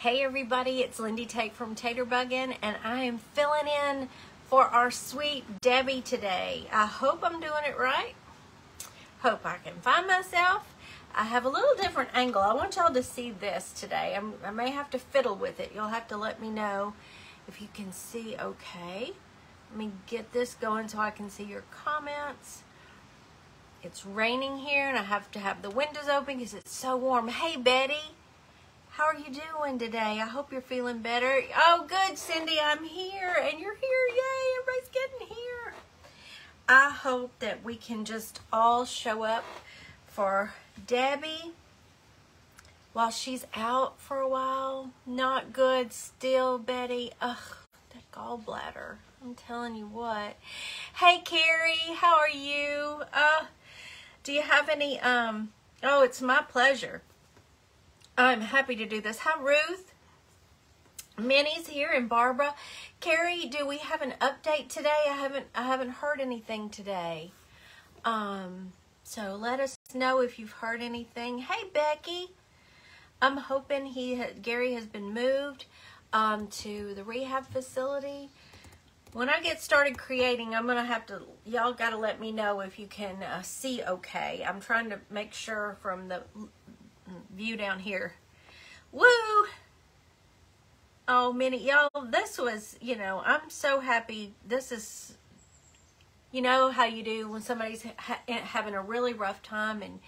Hey everybody, it's Lindy Tate from Taterbuggin, and I am filling in for our sweet Debbie today. I hope I'm doing it right. Hope I can find myself. I have a little different angle. I want y'all to see this today. I'm, I may have to fiddle with it. You'll have to let me know if you can see okay. Let me get this going so I can see your comments. It's raining here and I have to have the windows open because it's so warm. Hey Betty. How are you doing today? I hope you're feeling better. Oh, good, Cindy. I'm here and you're here. Yay, everybody's getting here. I hope that we can just all show up for Debbie while she's out for a while. Not good still, Betty. Ugh, that gallbladder. I'm telling you what. Hey, Carrie. How are you? Uh, do you have any, um, oh, it's my pleasure. I'm happy to do this. Hi, Ruth. Minnie's here and Barbara. Carrie, do we have an update today? I haven't I haven't heard anything today. Um, so let us know if you've heard anything. Hey, Becky. I'm hoping he Gary has been moved um, to the rehab facility. When I get started creating, I'm going to have to, y'all got to let me know if you can uh, see okay. I'm trying to make sure from the view down here. Woo! Oh, many y'all, this was, you know, I'm so happy. This is, you know how you do when somebody's ha having a really rough time and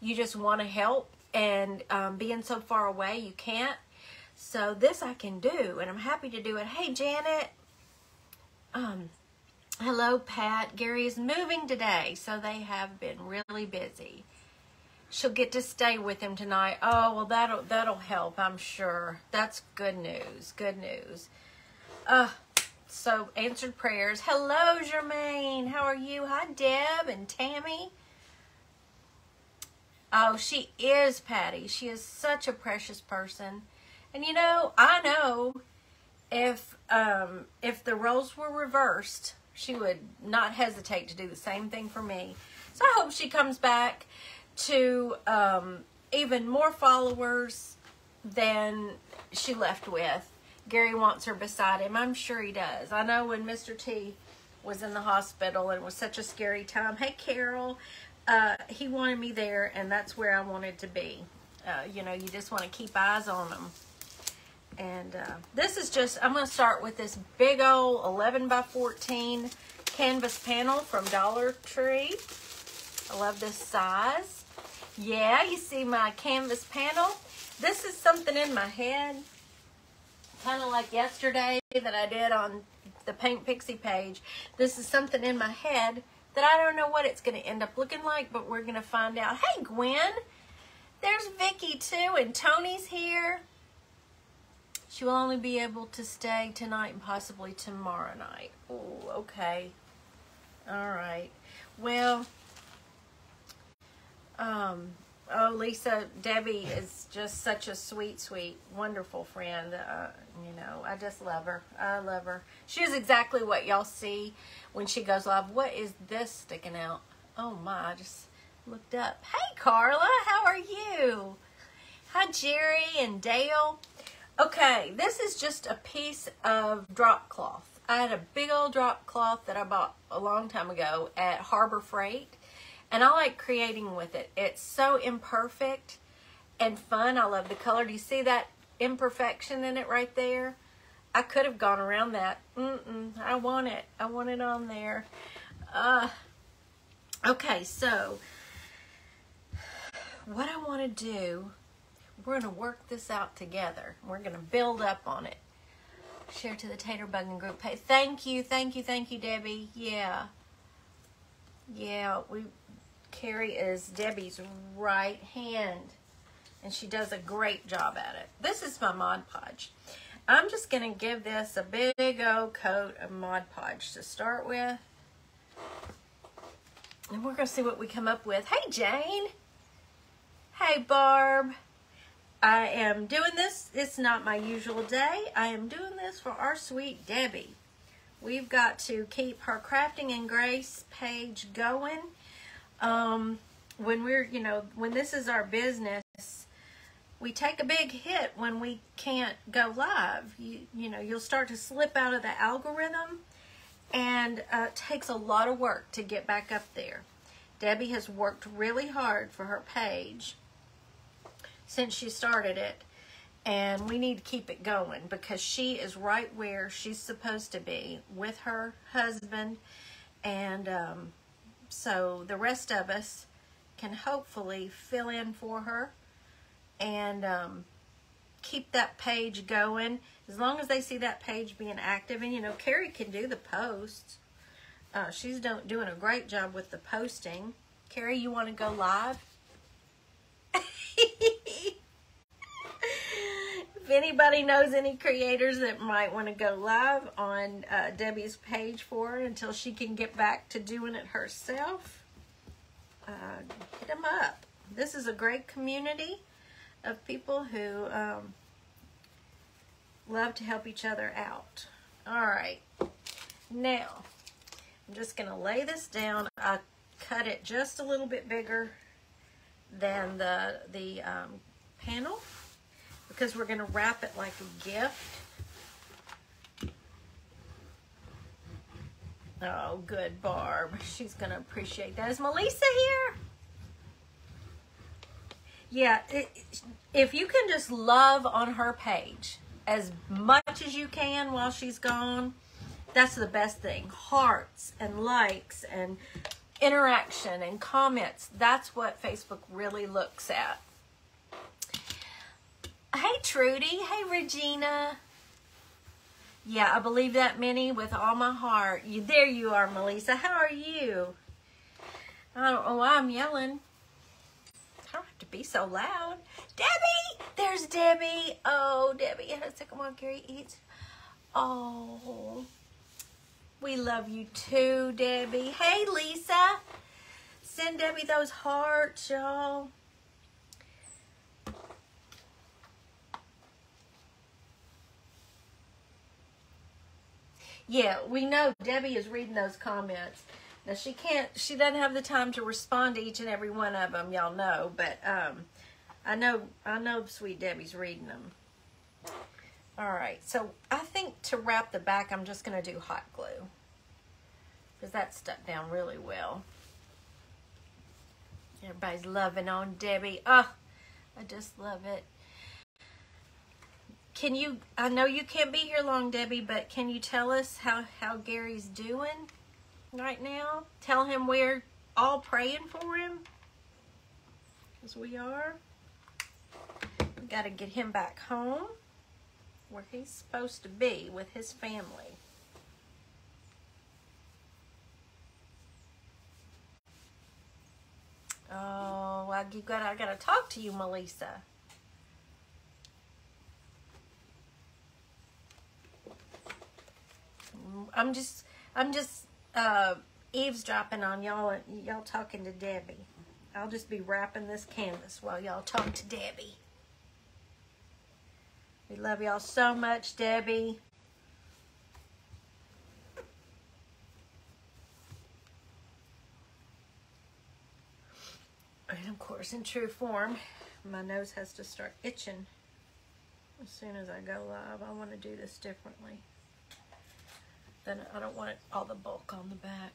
you just want to help and um, being so far away, you can't. So this I can do, and I'm happy to do it. Hey, Janet. Um, hello, Pat. Gary is moving today, so they have been really busy she'll get to stay with him tonight. Oh, well, that'll that'll help, I'm sure. That's good news. Good news. Uh, so answered prayers. Hello, Jermaine. How are you? Hi, Deb and Tammy. Oh, she is Patty. She is such a precious person. And you know, I know if um if the roles were reversed, she would not hesitate to do the same thing for me. So I hope she comes back to um, even more followers than she left with. Gary wants her beside him. I'm sure he does. I know when Mr. T was in the hospital and it was such a scary time. Hey, Carol, uh, he wanted me there, and that's where I wanted to be. Uh, you know, you just want to keep eyes on them. And uh, this is just, I'm going to start with this big old 11 by 14 canvas panel from Dollar Tree. I love this size. Yeah, you see my canvas panel? This is something in my head, kind of like yesterday that I did on the Paint Pixie page. This is something in my head that I don't know what it's going to end up looking like, but we're going to find out. Hey, Gwen. There's Vicky, too, and Tony's here. She will only be able to stay tonight and possibly tomorrow night. Oh, okay. All right. Well, um, oh, Lisa, Debbie is just such a sweet, sweet, wonderful friend. Uh, you know, I just love her. I love her. She is exactly what y'all see when she goes live. What is this sticking out? Oh my, I just looked up. Hey, Carla, how are you? Hi, Jerry and Dale. Okay, this is just a piece of drop cloth. I had a big old drop cloth that I bought a long time ago at Harbor Freight and I like creating with it. It's so imperfect and fun. I love the color. Do you see that imperfection in it right there? I could have gone around that. Mm-mm, I want it. I want it on there. Uh, okay, so what I want to do, we're going to work this out together. We're going to build up on it. Share to the Taterbuggin group. Hey, thank you, thank you, thank you, Debbie. Yeah. Yeah, we Carrie is Debbie's right hand, and she does a great job at it. This is my Mod Podge. I'm just going to give this a big old coat of Mod Podge to start with. And we're going to see what we come up with. Hey, Jane. Hey, Barb. I am doing this. It's not my usual day. I am doing this for our sweet Debbie. We've got to keep her Crafting in Grace page going um, when we're, you know, when this is our business, we take a big hit when we can't go live. You, you know, you'll start to slip out of the algorithm and uh, it takes a lot of work to get back up there. Debbie has worked really hard for her page since she started it and we need to keep it going because she is right where she's supposed to be with her husband and um, so the rest of us can hopefully fill in for her and um, keep that page going as long as they see that page being active. And you know, Carrie can do the posts. Uh, she's do doing a great job with the posting. Carrie, you want to go live? if anybody knows any creators that might want to go live on uh, Debbie's page for her until she can get back to doing it herself, uh, hit them up. This is a great community of people who um, love to help each other out. All right, now I'm just going to lay this down. I cut it just a little bit bigger than the, the um, panel because we're going to wrap it like a gift. Oh, good, Barb. She's going to appreciate that. Is Melissa here? Yeah, it, if you can just love on her page as much as you can while she's gone, that's the best thing. Hearts and likes and interaction and comments. That's what Facebook really looks at. Hey, Trudy. Hey, Regina. Yeah, I believe that many with all my heart. You, there you are, Melissa. How are you? I don't know why I'm yelling How have to be so loud. Debbie! There's Debbie. Oh, Debbie a second while Gary eats. Oh, we love you too, Debbie. Hey, Lisa. Send Debbie those hearts, y'all. Yeah, we know Debbie is reading those comments. Now she can't, she doesn't have the time to respond to each and every one of them, y'all know, but um, I know, I know Sweet Debbie's reading them. All right, so I think to wrap the back, I'm just going to do hot glue because that stuck down really well. Everybody's loving on Debbie. Oh, I just love it. Can you, I know you can't be here long, Debbie, but can you tell us how, how Gary's doing? right now. Tell him we're all praying for him. As we are. We got to get him back home where he's supposed to be with his family. Oh, I, you got, I got to talk to you, Melissa. I'm just, I'm just uh, eavesdropping on y'all y'all talking to Debbie. I'll just be wrapping this canvas while y'all talk to Debbie. We love y'all so much, Debbie. And of course, in true form, my nose has to start itching as soon as I go live. I want to do this differently. Then I don't want it, all the bulk on the back.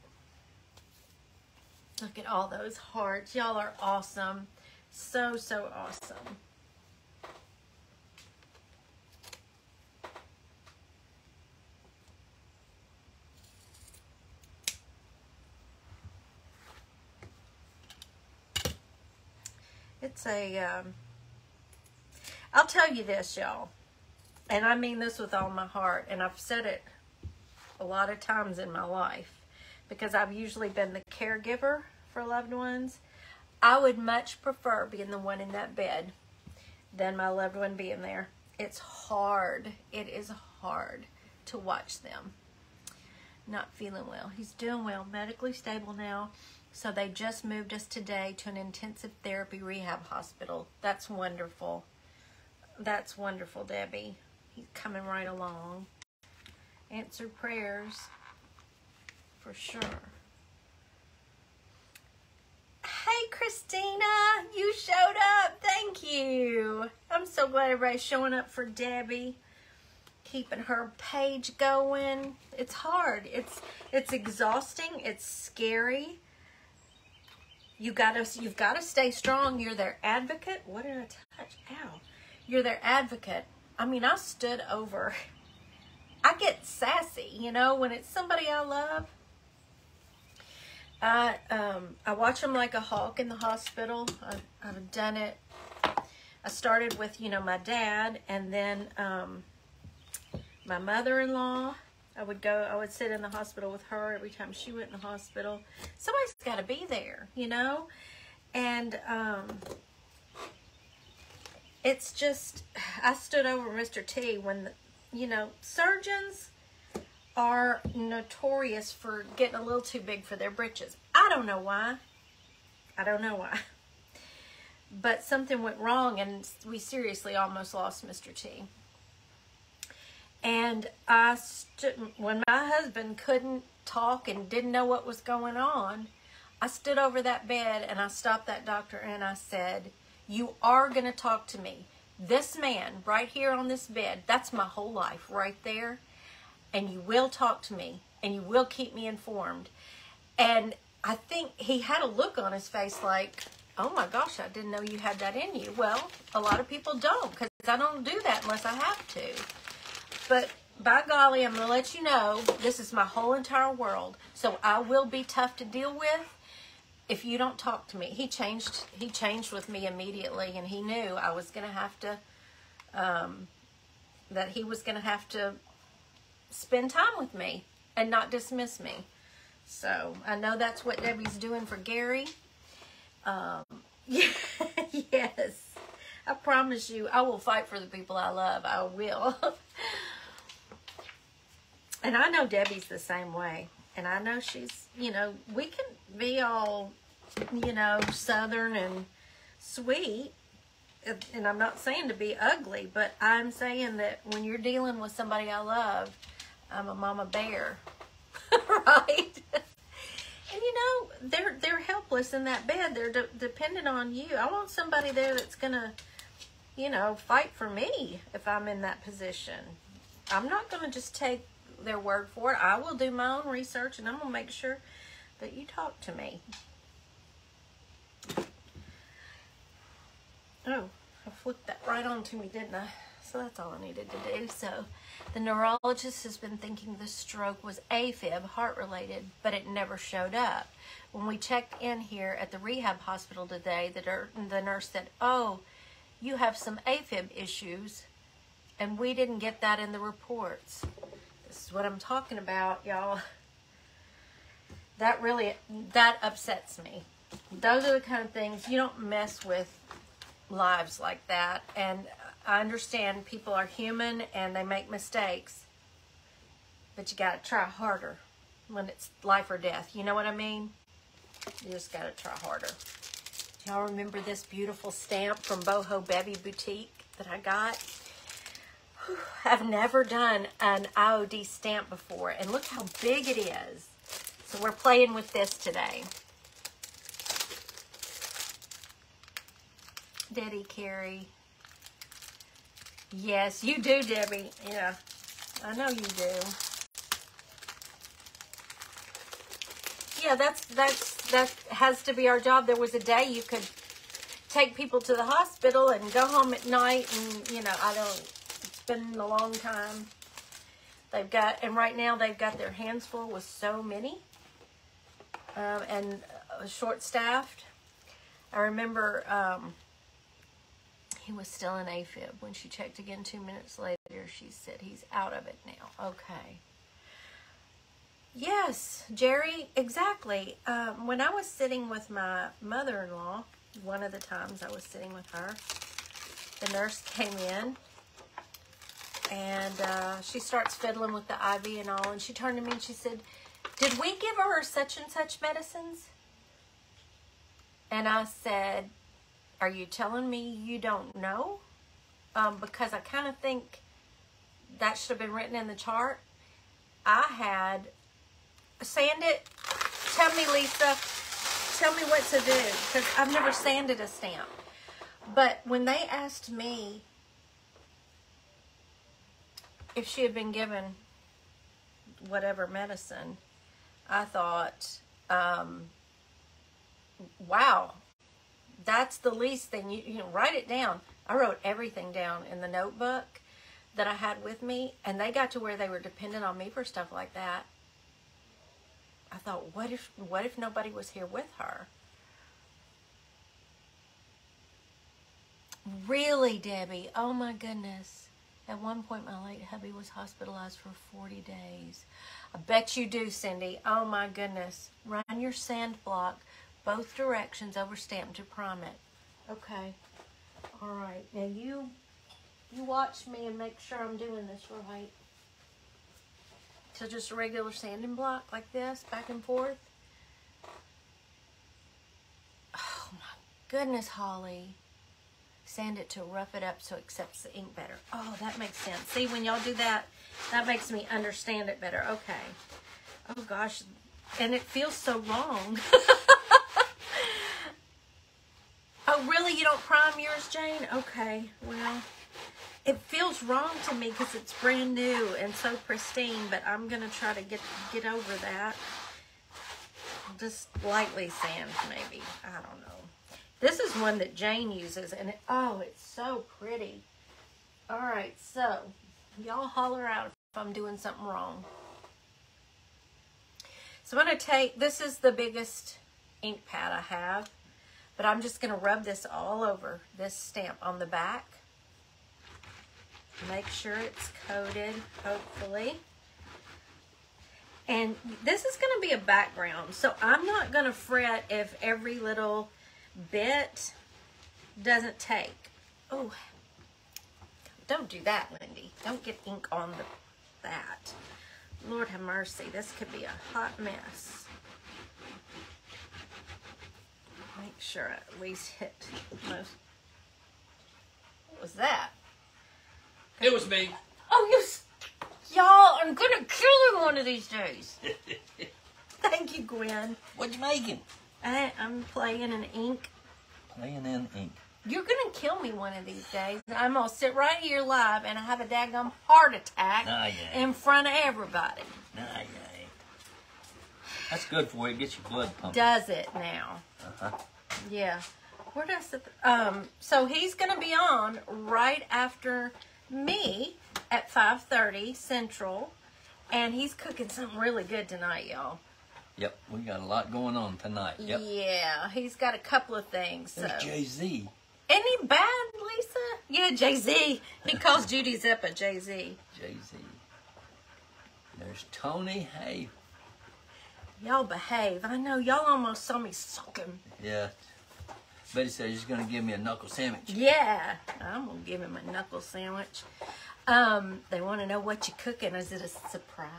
Look at all those hearts. Y'all are awesome. So, so awesome. It's a, um, I'll tell you this, y'all, and I mean this with all my heart, and I've said it a lot of times in my life because I've usually been the caregiver for loved ones. I would much prefer being the one in that bed than my loved one being there. It's hard. It is hard to watch them not feeling well. He's doing well, medically stable now. So they just moved us today to an intensive therapy rehab hospital. That's wonderful. That's wonderful, Debbie. He's coming right along answered prayers for sure. Hey, Christina, you showed up. Thank you. I'm so glad everybody's showing up for Debbie. Keeping her page going. It's hard. It's it's exhausting. It's scary. You gotta you've gotta stay strong. You're their advocate. What did I touch? Ow. You're their advocate. I mean, I stood over. I get sassy, you know, when it's somebody I love. I um I watch them like a hawk in the hospital. I've, I've done it. I started with you know my dad, and then um, my mother-in-law. I would go. I would sit in the hospital with her every time she went in the hospital. Somebody's got to be there, you know, and um, it's just. I stood over Mr. T when you know surgeons are notorious for getting a little too big for their britches. I don't know why. I don't know why. But something went wrong and we seriously almost lost Mr. T. And I when my husband couldn't talk and didn't know what was going on, I stood over that bed and I stopped that doctor and I said, You are going to talk to me. This man right here on this bed, that's my whole life right there and you will talk to me and you will keep me informed. And I think he had a look on his face like, oh my gosh, I didn't know you had that in you. Well, a lot of people don't because I don't do that unless I have to. But by golly, I'm going to let you know this is my whole entire world. So I will be tough to deal with if you don't talk to me. He changed he changed with me immediately and he knew I was going to have to um, that he was going to have to spend time with me and not dismiss me. So I know that's what Debbie's doing for Gary. Um, yes, I promise you, I will fight for the people I love. I will. and I know Debbie's the same way. And I know she's, you know, we can be all, you know, southern and sweet. And I'm not saying to be ugly, but I'm saying that when you're dealing with somebody I love, I'm a mama bear, right? and you know they're they're helpless in that bed. They're de- dependent on you. I want somebody there that's gonna, you know, fight for me if I'm in that position. I'm not gonna just take their word for it. I will do my own research and I'm gonna make sure that you talk to me. Oh, I flipped that right on to me, didn't I? So that's all I needed to do. So the neurologist has been thinking the stroke was AFib, heart related, but it never showed up. When we checked in here at the rehab hospital today, the, the nurse said, Oh, you have some AFib issues, and we didn't get that in the reports. This is what I'm talking about, y'all. That really, that upsets me. Those are the kind of things you don't mess with lives like that. And I understand people are human and they make mistakes, but you got to try harder when it's life or death. You know what I mean? You just got to try harder. Y'all remember this beautiful stamp from Boho Bevy Boutique that I got? I've never done an IOD stamp before, and look how big it is. So we're playing with this today. Daddy Carrie. Yes, you do, Debbie. Yeah, I know you do. Yeah, that's that's that has to be our job. There was a day you could take people to the hospital and go home at night, and you know, I don't. Been a long time. They've got, and right now they've got their hands full with so many, um, and uh, short-staffed. I remember. Um, he was still in AFib. When she checked again two minutes later, she said he's out of it now. Okay. Yes, Jerry, exactly. Um, when I was sitting with my mother-in-law, one of the times I was sitting with her, the nurse came in and uh, she starts fiddling with the IV and all, and she turned to me and she said, did we give her such and such medicines? And I said, are you telling me you don't know? Um, because I kind of think that should have been written in the chart. I had, sand it, tell me Lisa, tell me what to do because I've never sanded a stamp. But when they asked me if she had been given whatever medicine, I thought, um, wow, that's the least thing. You, you know, write it down. I wrote everything down in the notebook that I had with me, and they got to where they were dependent on me for stuff like that. I thought, what if, what if nobody was here with her? Really, Debbie? Oh my goodness. At one point, my late hubby was hospitalized for 40 days. I bet you do, Cindy. Oh my goodness. Run your sand block both directions over stamp to prime it. Okay. All right. Now you you watch me and make sure I'm doing this right. So just a regular sanding block like this, back and forth. Oh my goodness, Holly sand it to rough it up so it accepts the ink better. Oh, that makes sense. See, when y'all do that, that makes me understand it better. Okay. Oh, gosh. And it feels so wrong. oh, really? You don't prime yours, Jane? Okay. Well, it feels wrong to me because it's brand new and so pristine, but I'm going to try to get, get over that. Just lightly sand, maybe. I don't know. This is one that Jane uses, and it, oh, it's so pretty. All right, so y'all holler out if I'm doing something wrong. So I'm going to take, this is the biggest ink pad I have, but I'm just going to rub this all over this stamp on the back. Make sure it's coated, hopefully. And this is going to be a background, so I'm not going to fret if every little bit doesn't take. Oh, don't do that, Lindy. Don't get ink on the that. Lord have mercy. This could be a hot mess. Make sure I at least hit most. What was that? It was me. Oh, you, y'all! I'm gonna kill him one of these days. Thank you, Gwen. What you making? I, I'm playing an ink. Playing in ink. You're gonna kill me one of these days. I'm gonna sit right here live and I have a daggum heart attack in front of everybody. Nah, yeah. That's good for you. It gets your blood pumping. Does it now? Uh-huh. Yeah. Where does it? Um. So he's gonna be on right after me at 5:30 Central, and he's cooking something really good tonight, y'all. Yep, we got a lot going on tonight. Yep. Yeah, he's got a couple of things. So. There's Jay Z. He bad, Lisa? Yeah, Jay Z. He calls Judy Zeppa Jay Z. Jay Z. There's Tony. Hey, Y'all behave. I know y'all almost saw me sulking. yeah. Betty said she's gonna give me a knuckle sandwich. Yeah, I'm gonna give him a knuckle sandwich. Um, they want to know what you're cooking. Is it a surprise?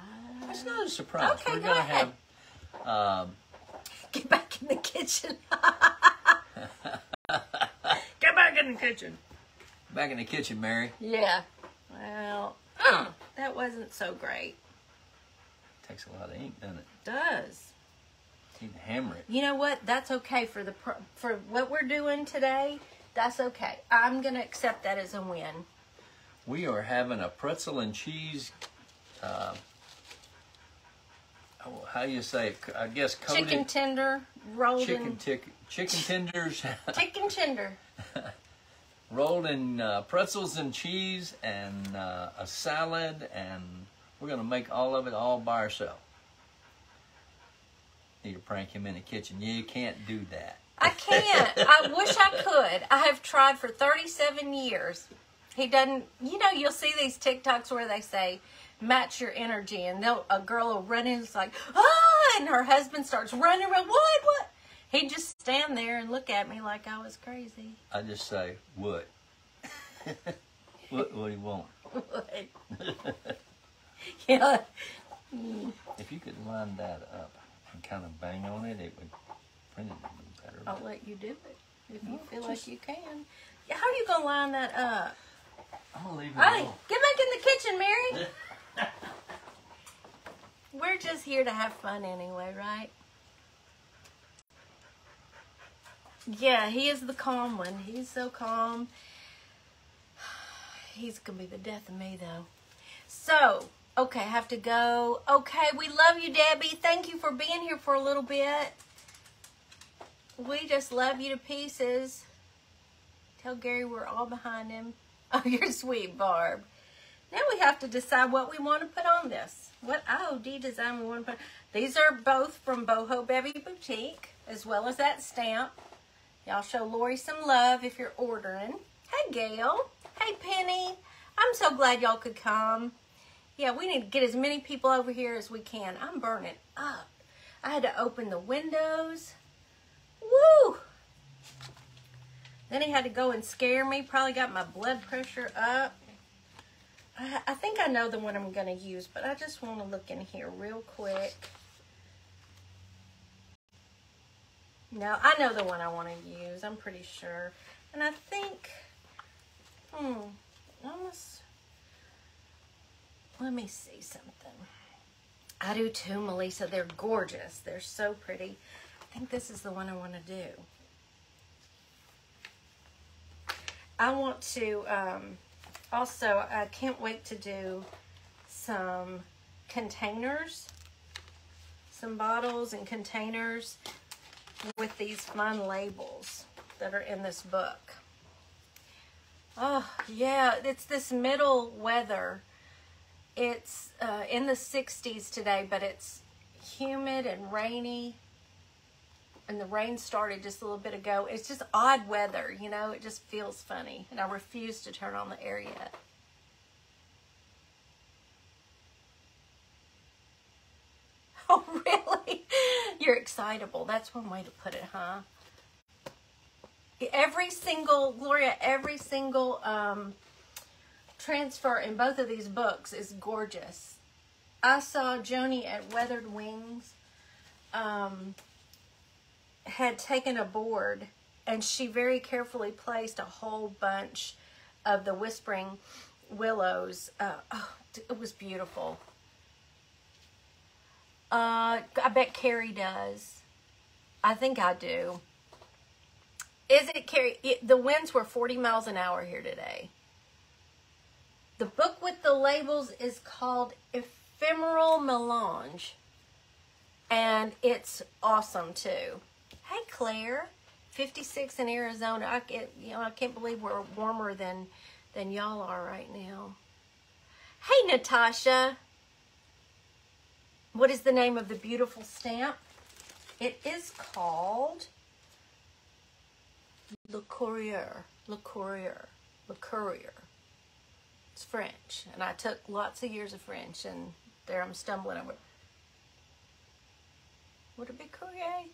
It's not a surprise. Okay, We're go gonna ahead. have um, Get back in the kitchen. Get back in the kitchen. back in the kitchen, Mary. Yeah. Well, uh, that wasn't so great. Takes a lot of ink, doesn't it? Does. Need to hammer it. You know what? That's okay for the for what we're doing today. That's okay. I'm gonna accept that as a win. We are having a pretzel and cheese. Uh, how you say it? I guess coated Chicken tender rolled chicken in tick, chicken tenders chicken tender. rolled in uh, pretzels and cheese and uh, a salad, and we're gonna make all of it all by ourselves. Need to prank him in the kitchen. You can't do that. I can't. I wish I could. I have tried for 37 years. He doesn't, you know, you'll see these TikToks where they say, match your energy, and they'll, a girl will run in, it's like, ah, and her husband starts running around, what, what? He'd just stand there and look at me like I was crazy. I just say what. what what do you want? What? yeah. If you could line that up and kind of bang on it, it would print it a better. I'll let you do it if you No, feel just- like you can. How are you going to line that up? I'm gonna leave it Hey, alone. get back in the kitchen, Mary. We're just here to have fun anyway, right? Yeah, he is the calm one. He's so calm. He's gonna be the death of me though. So, okay, I have to go. Okay, we love you, Debbie. Thank you for being here for a little bit. We just love you to pieces. Tell Gary we're all behind him. Oh, you're sweet, Barb. Now we have to decide what we want to put on this. What oh, IOD design we want to put. These are both from Boho Bevy Boutique, as well as that stamp. Y'all show Lori some love if you're ordering. Hey, Gail. Hey, Penny. I'm so glad y'all could come. Yeah, we need to get as many people over here as we can. I'm burning up. I had to open the windows. Woo! Then he had to go and scare me. Probably got my blood pressure up. I, I think I know the one I'm going to use, but I just want to look in here real quick. No, I know the one I want to use. I'm pretty sure. And I think, hmm, almost, let me see something. I do too, Melissa. They're gorgeous. They're so pretty. I think this is the one I want to do. I want to, um, also, I can't wait to do some containers, some bottles and containers with these fun labels that are in this book. Oh, yeah, it's this middle weather. It's uh, in the 60s today, but it's humid and rainy. And the rain started just a little bit ago. It's just odd weather, you know? It just feels funny. And I refuse to turn on the air yet. Oh, really? You're excitable. That's one way to put it, huh? Every single, Gloria, every single um, transfer in both of these books is gorgeous. I saw Joni at Weathered Wings um, had taken a board and she very carefully placed a whole bunch of the Whispering Willows. Uh, oh, it was beautiful. Uh, I bet Carrie does. I think I do. Is it Carrie? It, the winds were 40 miles an hour here today. The book with the labels is called Ephemeral Melange. And it's awesome too. Hey Claire, 56 in Arizona. I can't, you know, I can't believe we're warmer than than y'all are right now. Hey Natasha. What is the name of the beautiful stamp? It is called Le Courrier. Le Courrier. Le Courrier. It's French. And I took lots of years of French and there I'm stumbling over. Would it be courrier?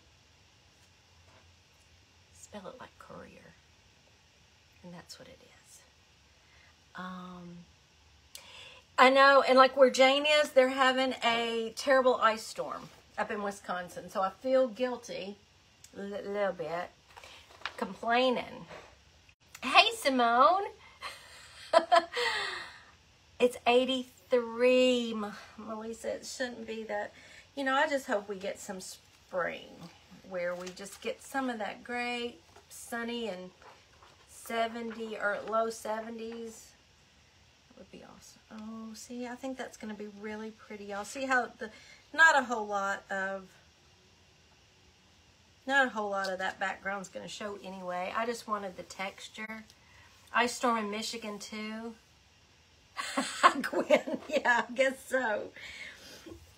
Spell it like courier. And that's what it is. Um, I know, and like where Jane is, they're having a terrible ice storm up in Wisconsin. So I feel guilty a little bit complaining. Hey, Simone. it's 83, Melissa. It shouldn't be that. You know, I just hope we get some spring where we just get some of that great sunny and 70 or low 70s would be awesome. Oh, see, I think that's going to be really pretty. Y'all see how the, not a whole lot of, not a whole lot of that background is going to show anyway. I just wanted the texture. Ice storm in Michigan too. Gwen, yeah, I guess so.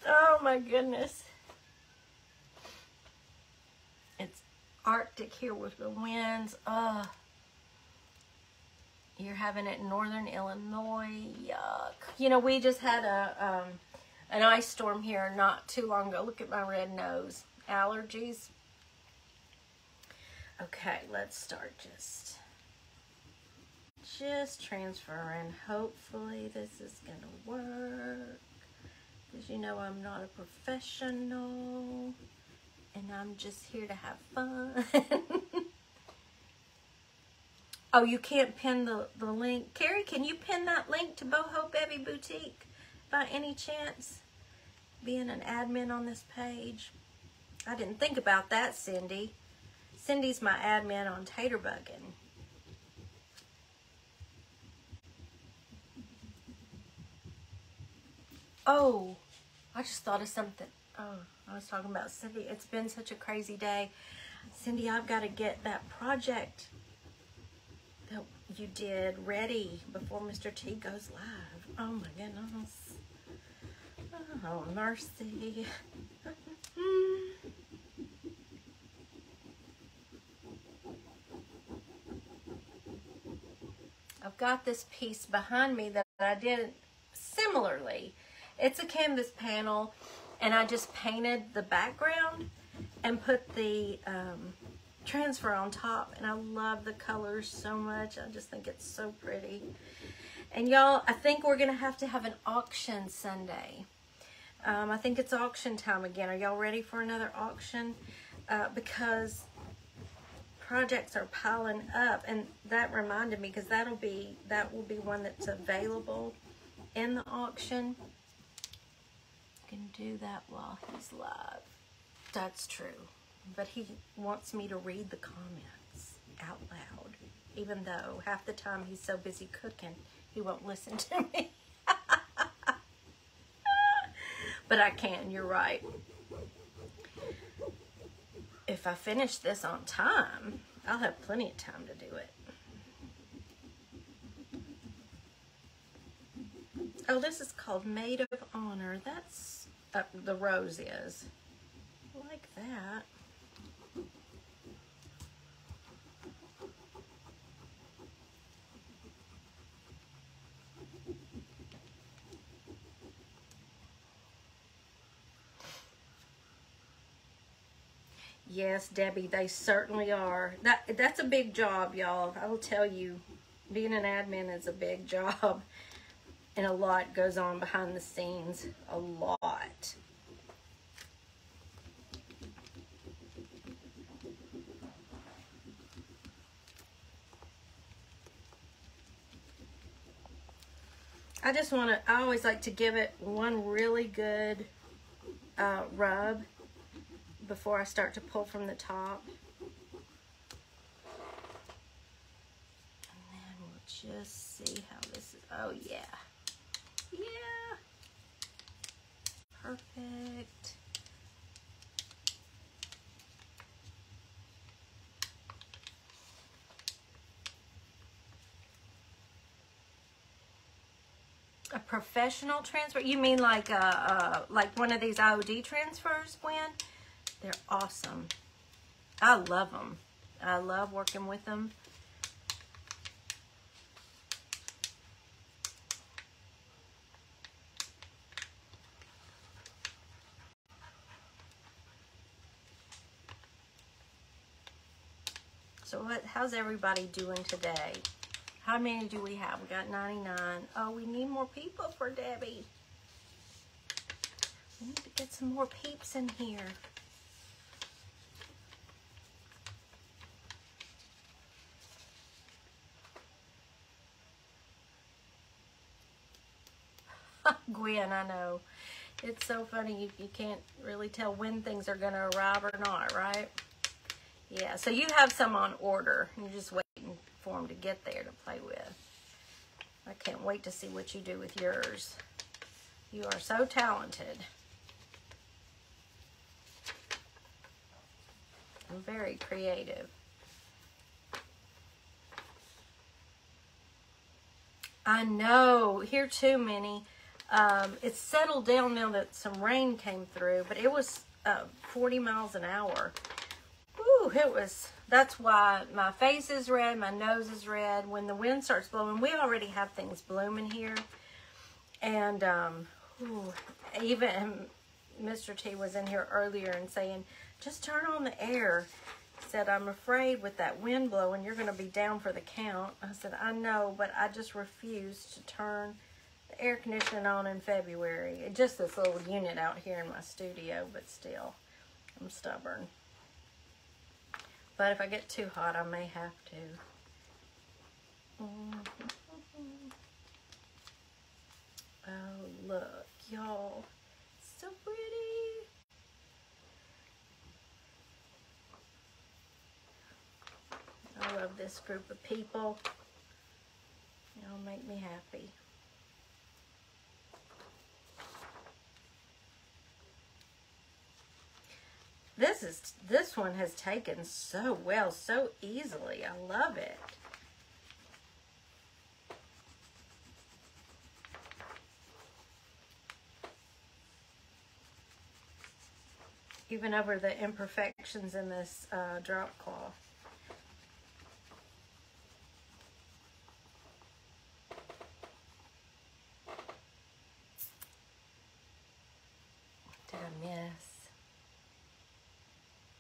Oh my goodness. It's Arctic here with the winds. Ugh. You're having it in northern Illinois. Yuck. You know, we just had a um, an ice storm here not too long ago. Look at my red nose. Allergies. Okay, let's start just just transferring. Hopefully this is going to work. Because you know I'm not a professional. And I'm just here to have fun. Oh, you can't pin the, the link. Carrie, can you pin that link to Boho Bevy Boutique by any chance? Being an admin on this page. I didn't think about that, Cindy. Cindy's my admin on Taterbuggin. Oh, I just thought of something. Oh, I was talking about Cindy. It's been such a crazy day. Cindy, I've got to get that project that you did ready before Mr. T goes live. Oh my goodness. Oh, mercy. I've got this piece behind me that I did similarly. It's a canvas panel and I just painted the background and put the um, transfer on top and I love the colors so much. I just think it's so pretty. And y'all, I think we're gonna have to have an auction Sunday. Um, I think it's auction time again. Are y'all ready for another auction? Uh, because projects are piling up and that reminded me because that'll be that will be one that's available in the auction can do that while he's live that's true. But he wants me to read the comments out loud. Even though half the time he's so busy cooking he won't listen to me. But I can you're right. If I finish this on time, I'll have plenty of time to do it. Oh, this is called Maid of Honor. That's, uh, the rose is. like that. Yes, Debbie, they certainly are. That that's a big job, y'all. I will tell you, being an admin is a big job. And a lot goes on behind the scenes. A lot. I just want to, I always like to give it one really good uh, rub before I start to pull from the top. And then we'll just see how this is. Oh, yeah. Yeah. Perfect. A professional transfer? You mean like a, uh, like one of these IOD transfers, When? They're awesome. I love them. I love working with them. So what, everybody doing today? How many do we have? We got 99. Oh, we need more people for Debbie. We need to get some more peeps in here. Gwen, I know. It's so funny. You, you can't really tell when things are going to arrive or not, right? Yeah, so you have some on order. You're just waiting for them to get there to play with. I can't wait to see what you do with yours. You are so talented. I'm very creative. I know. Here too, Minnie. Um, it's settled down now that some rain came through, but it was uh, 40 miles an hour. Ooh, it was, that's why my face is red, my nose is red. When the wind starts blowing, we already have things blooming here. And um, ooh, even Mr. T was in here earlier and saying, just turn on the air. Said, I'm afraid with that wind blowing, you're going to be down for the count. I said, I know, but I just refuse to turn the air conditioning on in February. Just this little unit out here in my studio, but still, I'm stubborn. But if I get too hot, I may have to. Oh, look, y'all. So pretty. I love this group of people. It'll make me happy. This is this one has taken so well, so easily. I love it. Even over the imperfections in this uh, drop cloth. Did I miss?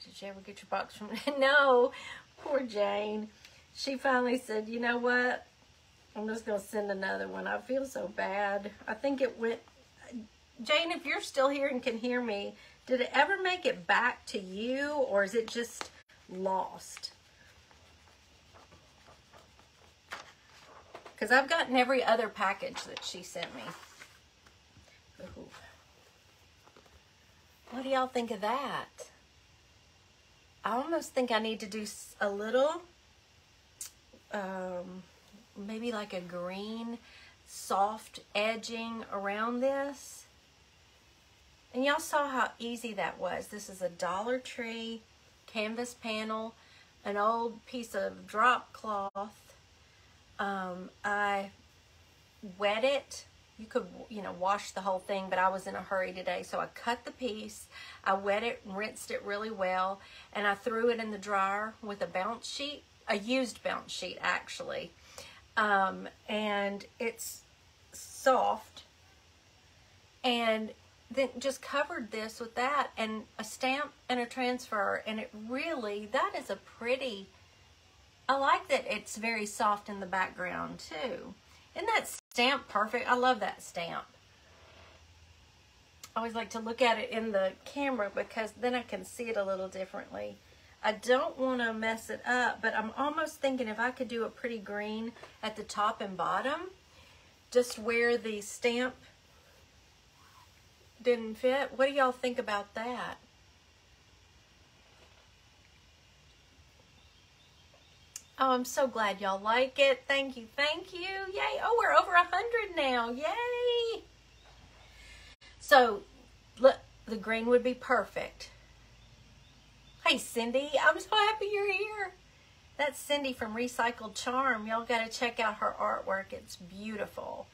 Did you ever get your box from? no, poor Jane. She finally said, you know what? I'm just going to send another one. I feel so bad. I think it went. Jane, if you're still here and can hear me, did it ever make it back to you or is it just lost? Because I've gotten every other package that she sent me. Ooh. What do y'all think of that? I almost think I need to do a little, um, maybe like a green soft edging around this. And y'all saw how easy that was. This is a Dollar Tree canvas panel, an old piece of drop cloth. Um, I wet it you could, you know, wash the whole thing, but I was in a hurry today. So I cut the piece, I wet it, rinsed it really well, and I threw it in the dryer with a bounce sheet, a used bounce sheet actually. Um, and it's soft. And then just covered this with that and a stamp and a transfer. And it really, that is a pretty, I like that it's very soft in the background too. Isn't that stamp perfect? I love that stamp. I always like to look at it in the camera because then I can see it a little differently. I don't want to mess it up, but I'm almost thinking if I could do a pretty green at the top and bottom, just where the stamp didn't fit. What do y'all think about that? Oh, I'm so glad y'all like it. Thank you, thank you. Yay. Oh, we're over a 100 now. Yay. So, look, the green would be perfect. Hey, Cindy. I'm so happy you're here. That's Cindy from Recycled Charm. Y'all got to check out her artwork. It's beautiful.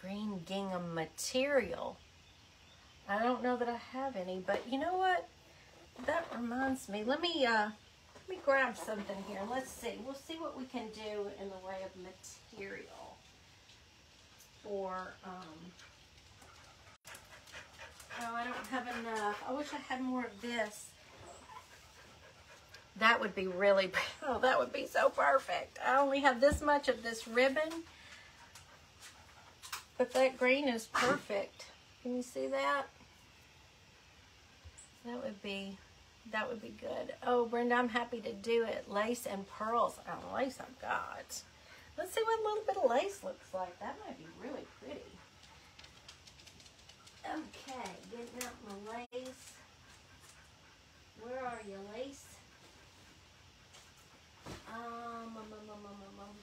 Green gingham material. I don't know that I have any, but you know what? That reminds me. Let me uh, let me grab something here. Let's see. We'll see what we can do in the way of material for. Um, oh, I don't have enough. I wish I had more of this. That would be really. Oh, that would be so perfect. I only have this much of this ribbon, but that green is perfect. Can you see that? That would be that would be good. Oh, Brenda, I'm happy to do it. Lace and pearls. Oh, lace I've got. Let's see what a little bit of lace looks like. That might be really pretty. Okay, getting out my lace. Where are you, lace? Um, um, um, um, um, um, um.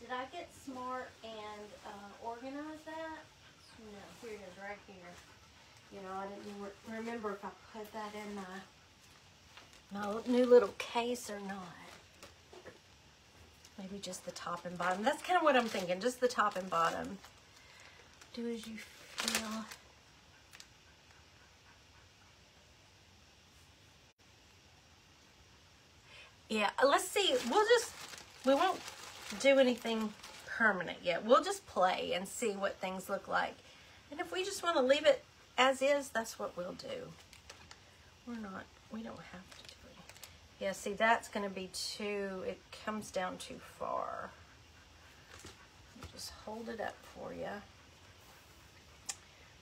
Did I get smart and uh, organize that? No, here it is right here. You know, I didn't re remember if I put that in my my new little case or not. Maybe just the top and bottom. That's kind of what I'm thinking, just the top and bottom. Do as you feel. Yeah, uh, let's see. We'll just, we won't do anything permanent yet. We'll just play and see what things look like. And if we just want to leave it as is, that's what we'll do. We're not, we don't have to yeah, see, that's going to be too, it comes down too far. Just hold it up for you.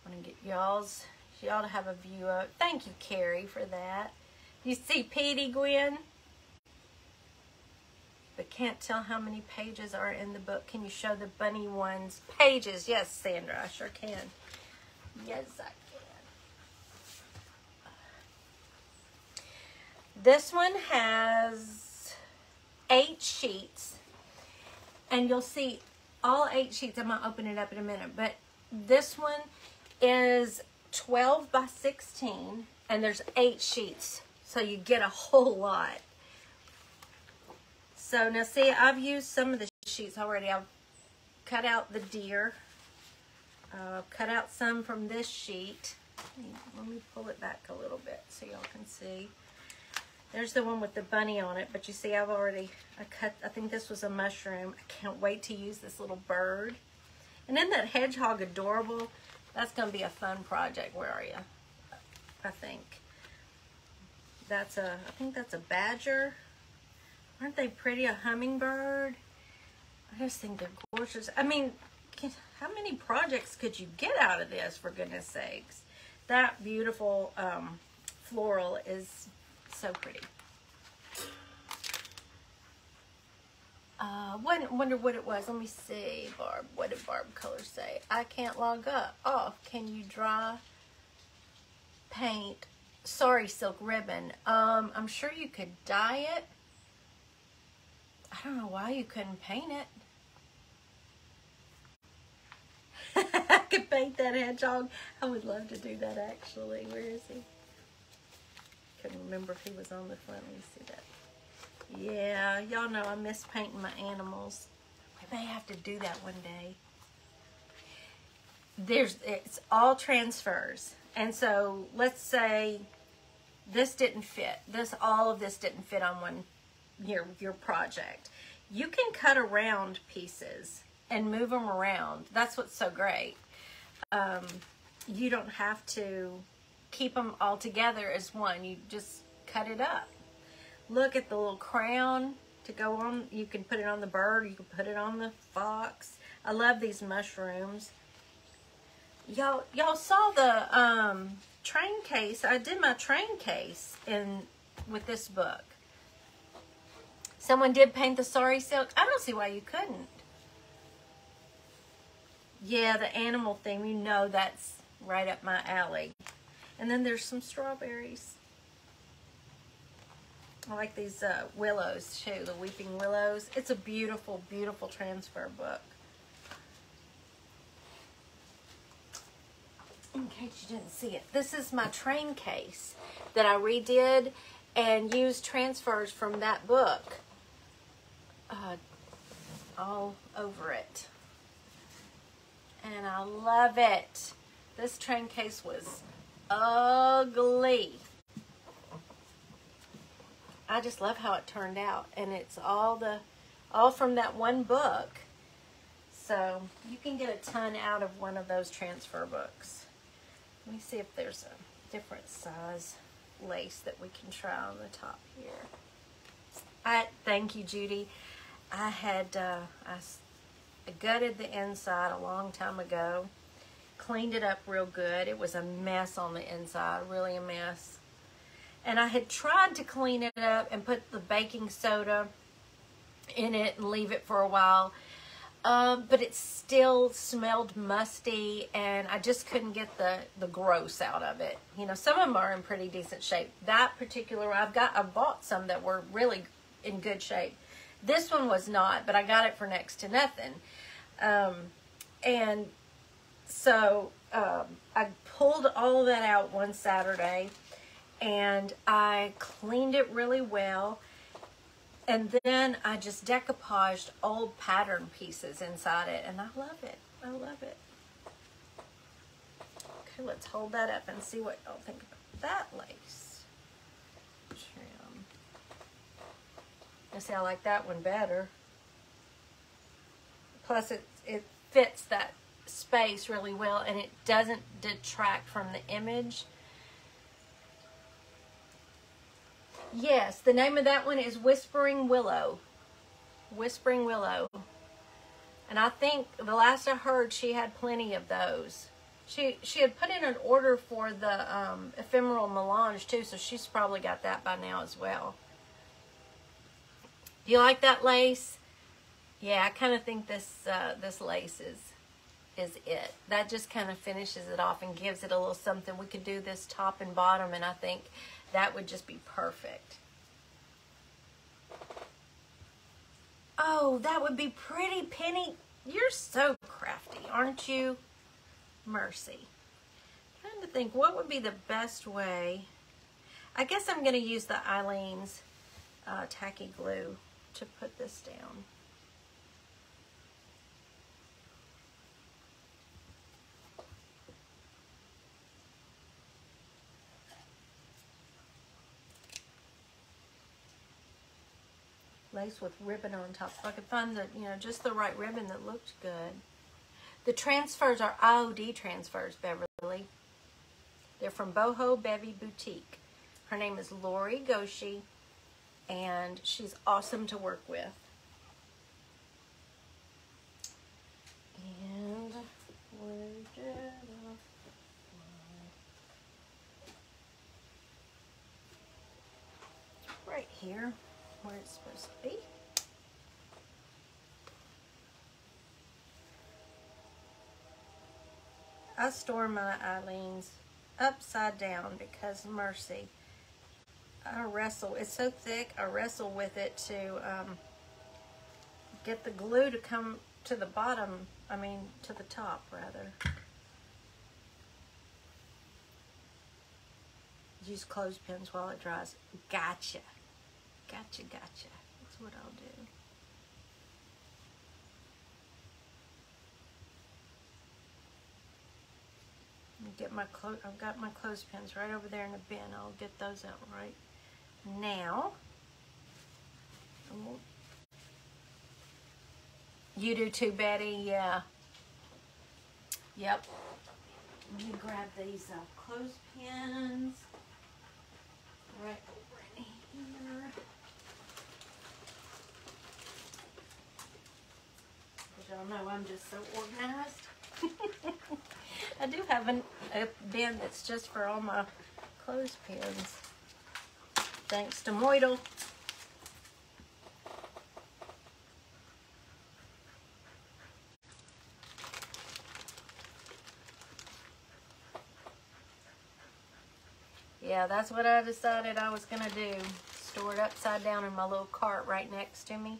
I'm going to get y'all's, y'all to have a view of Thank you, Carrie, for that. You see Petey, Gwen? But can't tell how many pages are in the book. Can you show the bunny ones? Pages. Yes, Sandra, I sure can. Yes, I This one has eight sheets, and you'll see all eight sheets. I'm gonna open it up in a minute, but this one is 12 by 16, and there's eight sheets, so you get a whole lot. So now see, I've used some of the sheets already. I've cut out the deer. Uh, cut out some from this sheet. Let me pull it back a little bit so y'all can see. There's the one with the bunny on it, but you see I've already, I cut, I think this was a mushroom. I can't wait to use this little bird. And isn't that hedgehog adorable? That's going to be a fun project. Where are you? I think. That's a, I think that's a badger. Aren't they pretty? A hummingbird. I just think they're gorgeous. I mean, how many projects could you get out of this, for goodness sakes? That beautiful um, floral is so pretty. Uh, wonder what it was. Let me see, Barb. What did Barb Color say? I can't log up. Off. Oh, can you draw, paint? Sari, silk ribbon. Um, I'm sure you could dye it. I don't know why you couldn't paint it. I could paint that hedgehog. I would love to do that actually. Where is he? Couldn't remember if he was on the front. Let me see that. Yeah, y'all know I miss painting my animals. I may have to do that one day. There's it's all transfers. And so let's say this didn't fit. This all of this didn't fit on one your your project. You can cut around pieces and move them around. That's what's so great. Um, you don't have to keep them all together as one. You just cut it up. Look at the little crown to go on. You can put it on the bird. You can put it on the fox. I love these mushrooms. Y'all, y'all saw the um, train case. I did my train case in with this book. Someone did paint the sari silk. I don't see why you couldn't. Yeah, the animal theme, you know that's right up my alley. And then there's some strawberries. I like these uh, willows too, the weeping willows. It's a beautiful, beautiful transfer book. In case you didn't see it, this is my train case that I redid and used transfers from that book uh, all over it. And I love it. This train case was ugly. I just love how it turned out. And it's all the all from that one book. So you can get a ton out of one of those transfer books. Let me see if there's a different size lace that we can try on the top here. I thank you, Judy. I had uh, I gutted the inside a long time ago cleaned it up real good. It was a mess on the inside, really a mess. And I had tried to clean it up and put the baking soda in it and leave it for a while. Um, but it still smelled musty and I just couldn't get the, the gross out of it. You know, some of them are in pretty decent shape. That particular I've got, I bought some that were really in good shape. This one was not, but I got it for next to nothing. Um, and so um, I pulled all that out one Saturday and I cleaned it really well. And then I just decoupaged old pattern pieces inside it and I love it. I love it. Okay, let's hold that up and see what y'all think about that lace trim. I see I like that one better. Plus it, it fits that space really well and it doesn't detract from the image. Yes, the name of that one is Whispering Willow. Whispering Willow. And I think the last I heard she had plenty of those. She she had put in an order for the um, ephemeral melange too, so she's probably got that by now as well. Do you like that lace? Yeah, I kind of think this uh, this lace is is it. That just kind of finishes it off and gives it a little something. We could do this top and bottom and I think that would just be perfect. Oh, that would be pretty, Penny. You're so crafty, aren't you? Mercy. I'm trying to think, what would be the best way? I guess I'm going to use the Aleene's uh, tacky glue to put this down. Lace with ribbon on top. So I could find the, you know, just the right ribbon that looked good. The transfers are IOD transfers, Beverly. They're from Boho Bevy Boutique. Her name is Lori Goshi, and she's awesome to work with. And Right here where it's supposed to be. I store my Aleene's upside down because mercy. I wrestle. It's so thick. I wrestle with it to um, get the glue to come to the bottom. I mean, to the top, rather. Use clothespins while it dries. Gotcha. Gotcha, gotcha. That's what I'll do. Get my clo I've got my clothespins right over there in the bin. I'll get those out right now. You do too, Betty. Yeah. Yep. Let me grab these uh, clothespins right over here. Y'all know I'm just so organized. I do have an, a bin that's just for all my clothespins. Thanks to Moidle. Yeah, that's what I decided I was going to do. Store it upside down in my little cart right next to me.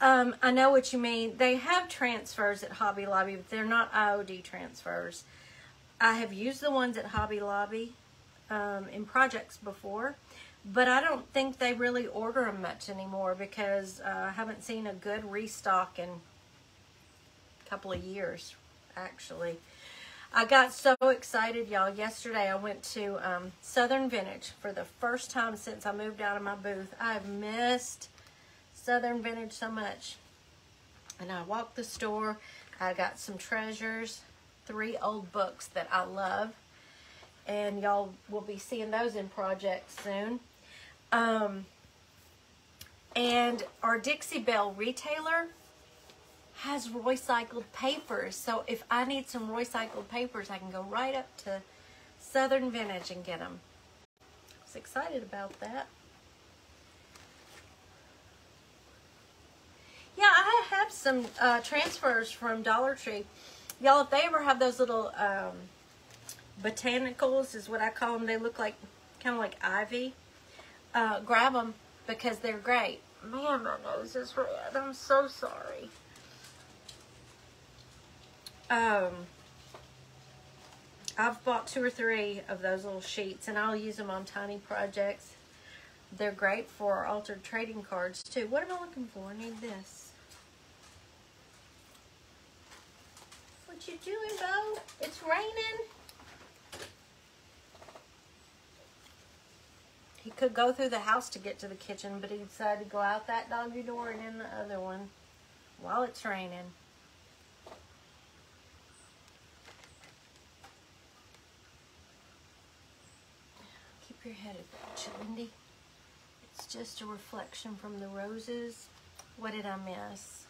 Um, I know what you mean. They have transfers at Hobby Lobby, but they're not IOD transfers. I have used the ones at Hobby Lobby um, in projects before, but I don't think they really order them much anymore because uh, I haven't seen a good restock in a couple of years, actually. I got so excited, y'all. Yesterday I went to um, Southern Vintage for the first time since I moved out of my booth. I've missed Southern Vintage so much. And I walked the store. I got some treasures, three old books that I love. And y'all will be seeing those in projects soon. Um, and our Dixie Belle retailer has recycled papers. So if I need some recycled papers, I can go right up to Southern Vintage and get them. I was excited about that. I have some uh, transfers from Dollar Tree. Y'all, if they ever have those little um, botanicals, is what I call them. They look like, kind of like ivy. Uh, grab them because they're great. Man, my nose is red. I'm so sorry. Um, I've bought two or three of those little sheets, and I'll use them on tiny projects. They're great for altered trading cards, too. What am I looking for? I need this. What you doing, Bo? It's raining. He could go through the house to get to the kitchen, but he decided to go out that doggy door and in the other one while it's raining. Keep your head up, Lindy. It's just a reflection from the roses. What did I miss?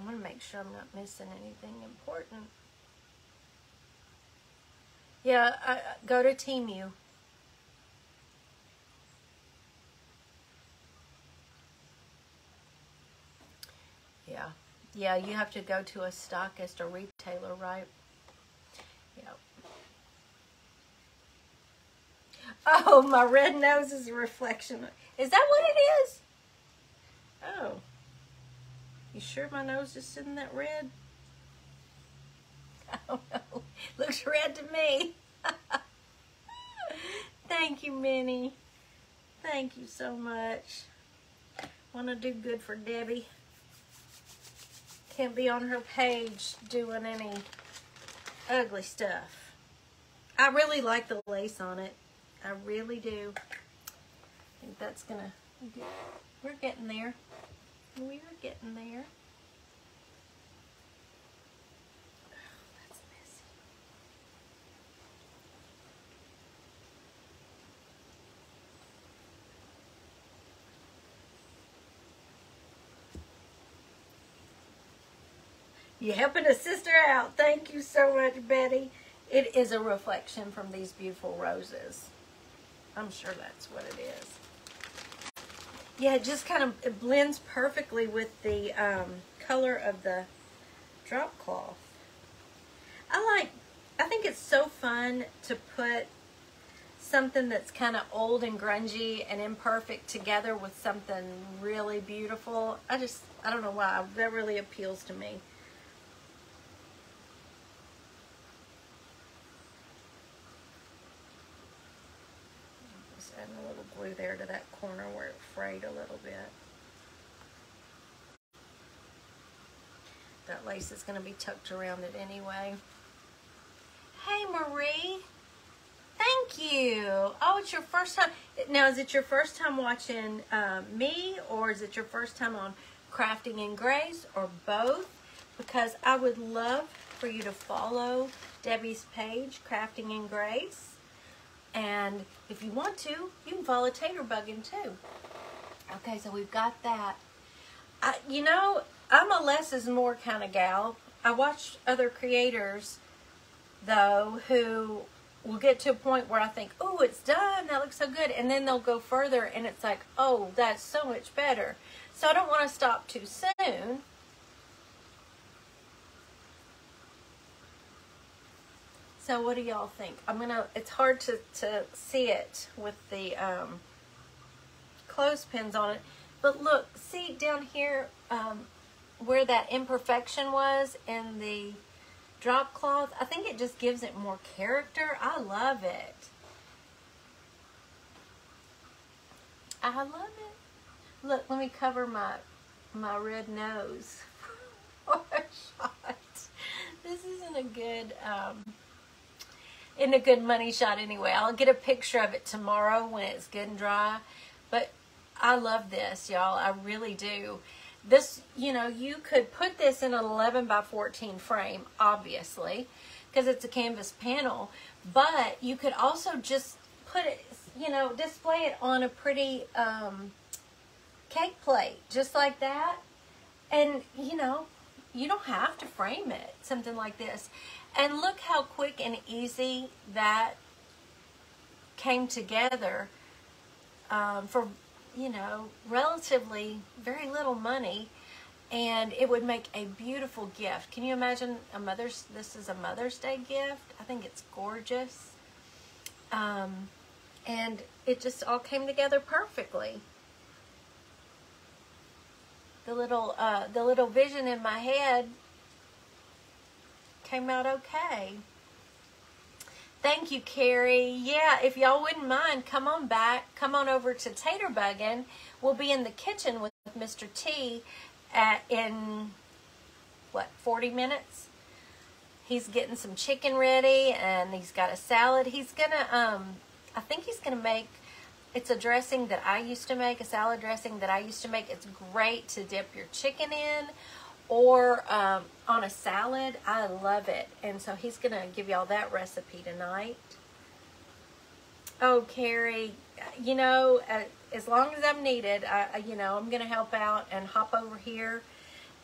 I want to make sure I'm not missing anything important. Yeah, I, go to Temu. Yeah. Yeah, you have to go to a stockist or retailer, right? Yeah. Oh, my red nose is a reflection. Is that what it is? You sure my nose is in that red? I don't know. Looks red to me. Thank you, Minnie. Thank you so much. Want to do good for Debbie. Can't be on her page doing any ugly stuff. I really like the lace on it. I really do. I think that's gonna. We're getting there. We're getting there. That's messy. You helping a sister out. Thank you so much, Betty. It is a reflection from these beautiful roses. I'm sure that's what it is. Yeah, it just kind of it blends perfectly with the um, color of the drop cloth. I like, I think it's so fun to put something that's kind of old and grungy and imperfect together with something really beautiful. I just, I don't know why, that really appeals to me. Just adding a little glue there to that corner a little bit. That lace is going to be tucked around it anyway. Hey, Marie. Thank you. Oh, it's your first time. Now, is it your first time watching uh, me or is it your first time on Crafting in Grace or both? Because I would love for you to follow Debbie's page, Crafting in Grace. And if you want to, you can follow Taterbuggin too. Okay, so we've got that. I, you know, I'm a less is more kind of gal. I watch other creators, though, who will get to a point where I think, oh, it's done. That looks so good. And then they'll go further and it's like, oh, that's so much better. So I don't want to stop too soon. So what do y'all think? I'm going to, it's hard to, to see it with the um, clothespins on it. But look, see down here um, where that imperfection was in the drop cloth. I think it just gives it more character. I love it. I love it. Look, let me cover my my red nose for a shot. This isn't a good um, in a good money shot anyway. I'll get a picture of it tomorrow when it's good and dry. But I love this, y'all. I really do. This, you know, you could put this in an 11 by 14 frame, obviously, because it's a canvas panel. But you could also just put it, you know, display it on a pretty um, cake plate, just like that. And, you know, you don't have to frame it, something like this. And look how quick and easy that came together um, for, you know, relatively very little money. And it would make a beautiful gift. Can you imagine a Mother's, this is a Mother's Day gift. I think it's gorgeous. Um, and it just all came together perfectly. The little, uh, the little vision in my head came out okay. Thank you, Carrie. Yeah, if y'all wouldn't mind, come on back. Come on over to Taterbuggin. We'll be in the kitchen with Mr. T at, in, what, 40 minutes? He's getting some chicken ready and he's got a salad. He's gonna, um, I think he's gonna make it's a dressing that I used to make, a salad dressing that I used to make. It's great to dip your chicken in or um, on a salad. I love it. And so he's going to give y'all that recipe tonight. Oh, Carrie, you know, uh, as long as I'm needed, I, you know, I'm going to help out and hop over here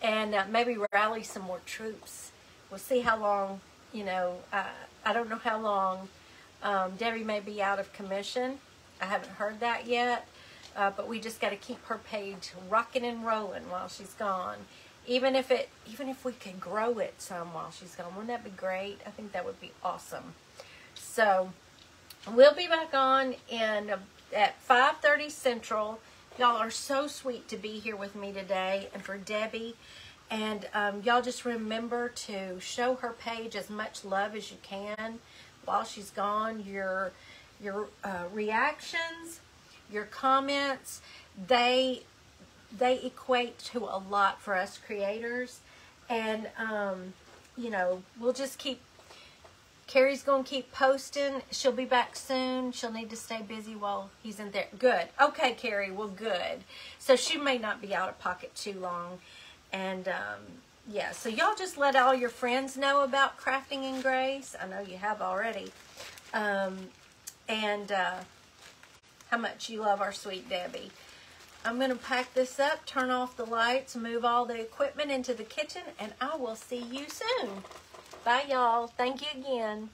and uh, maybe rally some more troops. We'll see how long, you know, uh, I don't know how long um, Debbie may be out of commission. I haven't heard that yet, uh, but we just got to keep her page rocking and rolling while she's gone. Even if it, even if we can grow it some while she's gone, wouldn't that be great? I think that would be awesome. So we'll be back on in at 5:30 Central. Y'all are so sweet to be here with me today, and for Debbie. And um, y'all just remember to show her page as much love as you can while she's gone. Your your uh, reactions, your comments, they they equate to a lot for us creators, and um, you know we'll just keep. Carrie's gonna keep posting. She'll be back soon. She'll need to stay busy while he's in there. Good. Okay, Carrie. Well, good. So she may not be out of pocket too long, and um, yeah. So y'all just let all your friends know about crafting in grace. I know you have already. Um, and uh, how much you love our sweet Debbie. I'm going to pack this up, turn off the lights, move all the equipment into the kitchen, and I will see you soon. Bye, y'all. Thank you again.